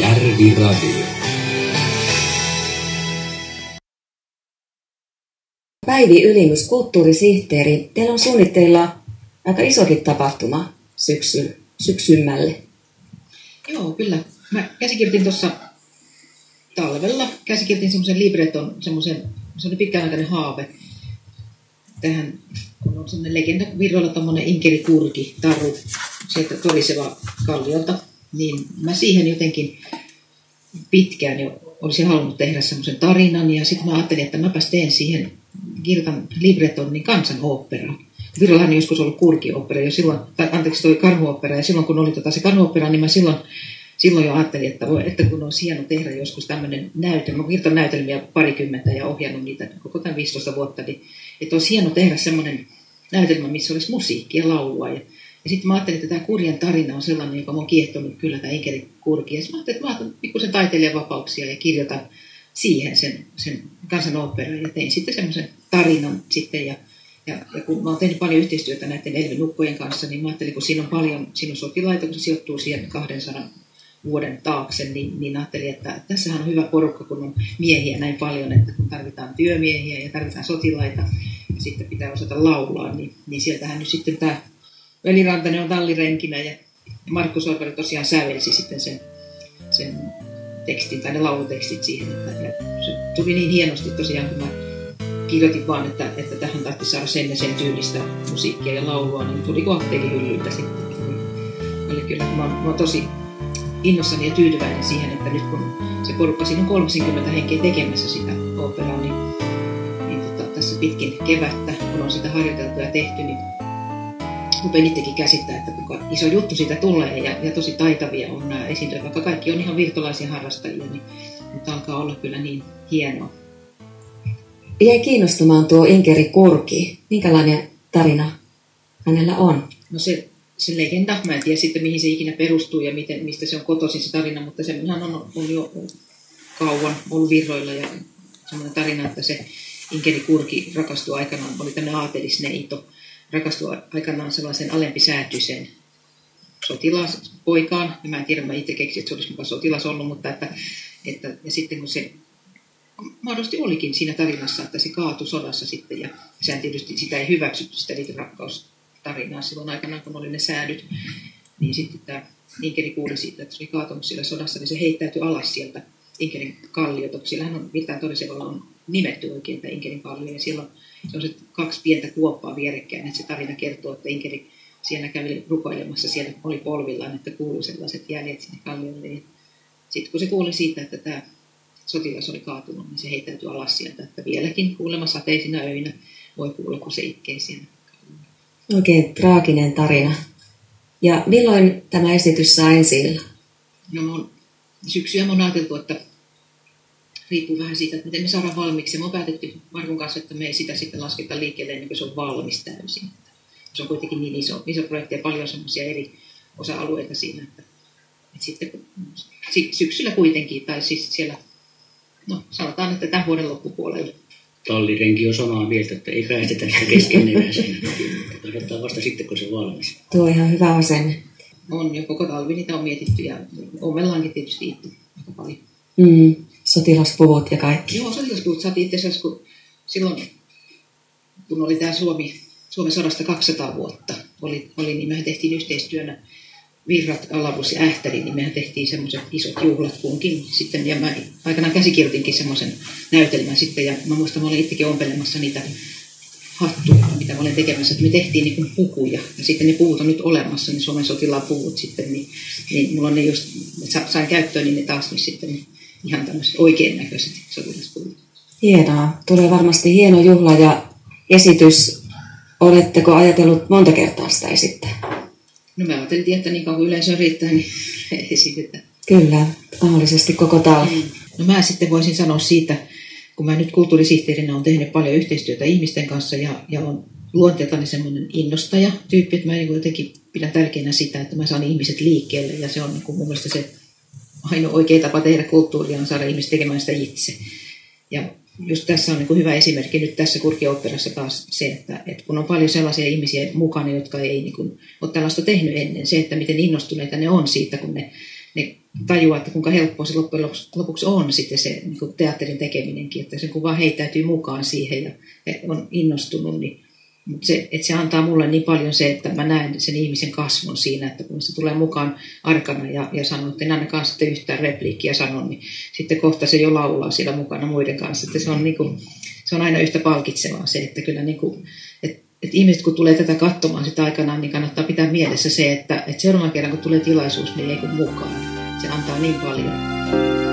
Järviradio. Päivi Ylimys, kulttuurisihteeri, teillä on suunnitteilla aika isokin tapahtuma syksy, syksymmälle. Joo, kyllä. Mä käsikirjoitin tuossa talvella, käsikirjoitin semmoisen libreton, semmoisen, se oli pitkäaikainen haave. Tähän kun on semmoinen legenda Virolla tommonen Inkeri Kurki, taru, sieltä toriseva kalliolta, niin mä siihen jotenkin pitkään jo olisin halunnut tehdä semmoisen tarinan ja sitten mä ajattelin, että mäpäs teen siihen, kirjoitan libreton, niin kansanooppera. Virollahan on joskus ollut kurkiopera jo silloin, tai anteeksi toi karhuopera, ja silloin kun oli tota se karhuopera, niin mä silloin silloin jo ajattelin, että, voi, että kun on hieno tehdä joskus tämmöinen näytelmä, mä kirjoitan näytelmiä parikymmentä ja ohjannut niitä koko tämän 15 vuotta, niin että olisi hieno tehdä semmoinen näytelmä, missä olisi musiikkia ja laulua. Ja, ja sitten mä ajattelin, että tämä kurjan tarina on sellainen, joka mua on kiehtonut kyllä, tämä Inkeri Kurki. Ja mä ajattelin, että mä otan pikkusen taiteilijan vapauksia ja kirjoitan siihen sen, sen kansanoopperan ja tein sitten semmoisen tarinan sitten ja ja, ja kun mä oon tehnyt paljon yhteistyötä näiden Elvin Nukkojen kanssa, niin mä ajattelin, kun siinä on paljon, siinä on sotilaita, kun se sijoittuu siihen 200 vuoden taakse, niin, niin ajattelin, että tässähän on hyvä porukka, kun on miehiä näin paljon, että kun tarvitaan työmiehiä ja tarvitaan sotilaita ja sitten pitää osata laulaa, niin, niin sieltähän nyt sitten tämä Veli Rantanen on tallirenkinä ja Markku Sorveri tosiaan sävelsi sitten sen, sen tekstin tai ne laulutekstit siihen, että se tuli niin hienosti tosiaan, kun mä kirjoitin vaan, että, että tähän tarvitsi saada sen ja sen tyylistä musiikkia ja laulua, niin tuli kohtelihyllyltä sitten. Oli kyllä, mä mä oon tosi innossani ja tyytyväinen siihen, että nyt kun se porukka, siinä on 30 henkeä tekemässä sitä operaa, niin, niin tota, tässä pitkin kevättä, kun on sitä harjoiteltu ja tehty, niin rupean itsekin käsittää, että kuinka iso juttu siitä tulee ja, ja tosi taitavia on nämä esiintyjät, vaikka kaikki on ihan virtuaalaisia harrastajia, niin mutta alkaa olla kyllä niin hienoa. Jäi kiinnostamaan tuo Inkeri Kurki. Minkälainen tarina hänellä on? No se se legenda. Mä en tiedä sitten, mihin se ikinä perustuu ja miten, mistä se on kotoisin se tarina, mutta se on, on jo kauan ollut virroilla ja semmoinen tarina, että se Inkeri Kurki rakastui aikanaan, oli tämmöinen aatelisneito, rakastui aikanaan sellaisen alempisäätyisen sotilaspoikaan. Ja mä en tiedä, mä itse keksin, että se olisi mukaan sotilas ollut, mutta että, että ja sitten kun se mahdollisesti olikin siinä tarinassa, että se kaatui sodassa sitten ja sehän tietysti sitä ei hyväksytty sitä rakkaus tarinaa silloin aikanaan, kun oli ne säädyt. Niin sitten tämä Inkeri kuuli siitä, että se oli kaatunut siellä sodassa, niin se heittäytyi alas sieltä Inkerin kalliota. Siellähän on Virtaan todisevalla on nimetty oikein tämä Inkerin ja siellä on, se on se kaksi pientä kuoppaa vierekkäin, että se tarina kertoo, että Inkeri siellä käveli rukoilemassa, siellä oli polvillaan, että kuului sellaiset jäljet sinne kalliolle. Niin sitten kun se kuuli siitä, että tämä sotilas oli kaatunut, niin se heittäytyi alas sieltä, että vieläkin kuulemma sateisina öinä voi kuulla, kun se itkee siellä. Oikein traaginen tarina. Ja milloin tämä esitys saa ensi No mun syksyä on ajateltu, että riippuu vähän siitä, että miten me saadaan valmiiksi. Me on päätetty Markun kanssa, että me ei sitä sitten lasketa liikkeelle ennen kuin se on valmis täysin. Se on kuitenkin niin iso, iso projekti ja paljon semmoisia eri osa-alueita siinä. Että, että sitten syksyllä kuitenkin, tai siis siellä, no sanotaan, että tämän vuoden loppupuolella tallirenki on samaa mieltä, että ei päästetä sitä keskeneräisenä. Katsotaan vasta sitten, kun se on valmis. Tuo on ihan hyvä asenne. On jo koko talvi niitä on mietitty ja omellaankin tietysti itse aika paljon. Mm, sotilaspuvut ja kaikki. Joo, sotilaspuvut saatiin itse asiassa, kun silloin kun oli tämä Suomi, Suomen sodasta 200 vuotta, oli, oli niin mehän tehtiin yhteistyönä Virrat, Alavus ja Ähtäri, niin mehän tehtiin semmoiset isot juhlat kunkin sitten. Ja mä aikanaan käsikirjoitinkin semmoisen näytelmän sitten, ja mä muistan, mä olin itsekin ompelemassa niitä hattuja, mitä mä olen tekemässä, että me tehtiin niin pukuja, ja sitten ne puvut on nyt olemassa, niin Suomen sotilaan puvut sitten, niin, niin mulla on ne just, sain käyttöön, niin ne taas nyt sitten niin ihan tämmöiset oikein näköiset sotilaspuvut. Hienoa. Tulee varmasti hieno juhla ja esitys. Oletteko ajatellut monta kertaa sitä esittää? No mä ajattelin, että niin kauan kuin yleisö riittää, niin esitetään. Kyllä, mahdollisesti koko talvi. Mm. No mä sitten voisin sanoa siitä, kun mä nyt kulttuurisihteerinä olen tehnyt paljon yhteistyötä ihmisten kanssa ja, ja on luonteeltani semmoinen innostaja tyyppi, että mä niin jotenkin pidän tärkeänä sitä, että mä saan ihmiset liikkeelle ja se on niin kuin mun mielestä se ainoa oikea tapa tehdä kulttuuria on saada ihmiset tekemään sitä itse. Ja just tässä on niin kuin hyvä esimerkki nyt tässä Kurkioopperassa taas se, että, että kun on paljon sellaisia ihmisiä mukana, jotka ei niin kuin, ole tällaista tehnyt ennen, se, että miten innostuneita ne on siitä, kun ne ne tajuaa, että kuinka helppoa se loppujen lopuksi, on sitten se niin kuin teatterin tekeminenkin, että se kun vaan heittäytyy mukaan siihen ja on innostunut, niin mutta se, että se antaa mulle niin paljon se, että mä näen sen ihmisen kasvun siinä, että kun se tulee mukaan arkana ja, ja sanoo, että en ainakaan sitten yhtään repliikkiä sano, niin sitten kohta se jo laulaa siellä mukana muiden kanssa. Että se on, niin kuin, se on aina yhtä palkitsevaa se, että kyllä niin kuin, että, että ihmiset kun tulee tätä katsomaan sitä aikanaan, niin kannattaa pitää mielessä se, että, että seuraavan kerran kun tulee tilaisuus, niin ei kun mukaan. Se antaa niin paljon.